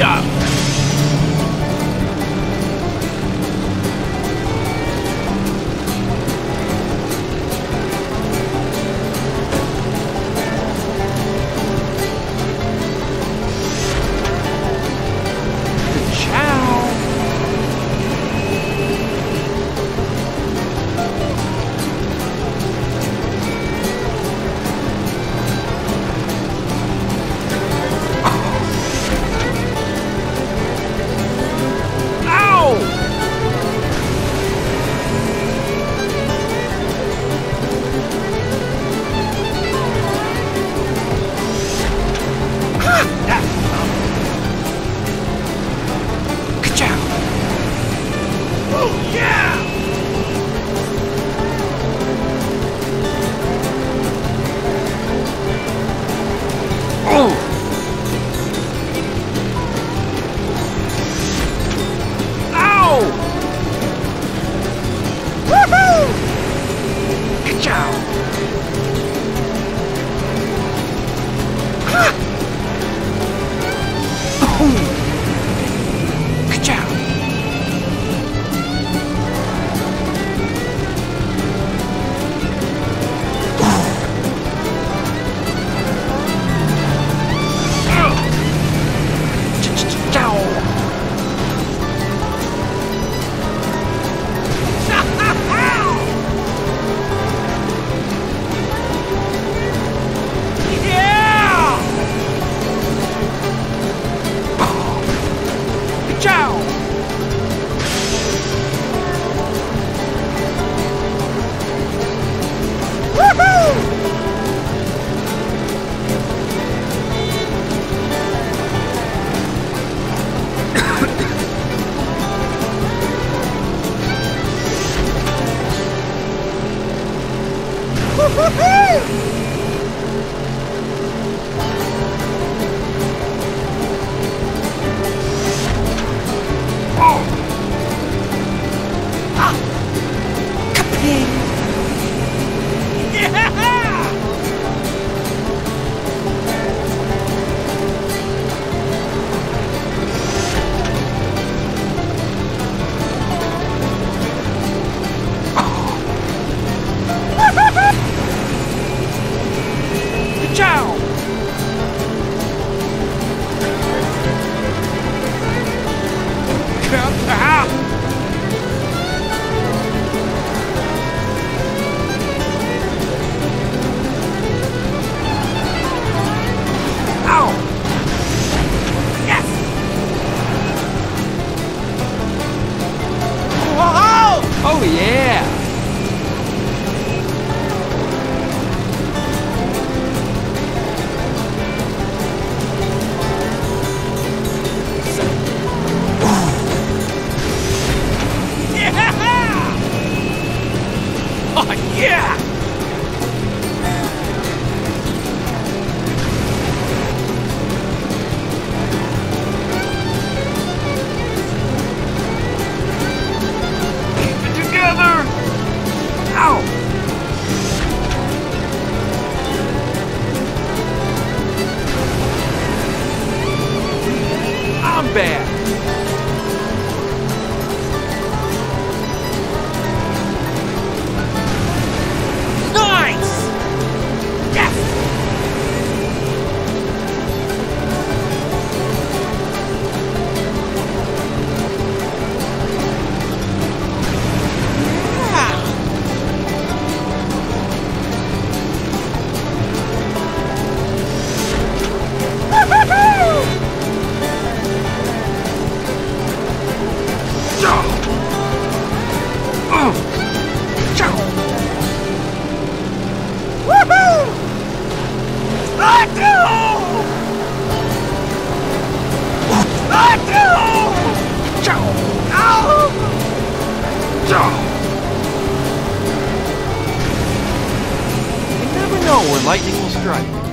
job. Uhul! Touchdown. Aha! Oh! oh yeah! Know where lightning will strike.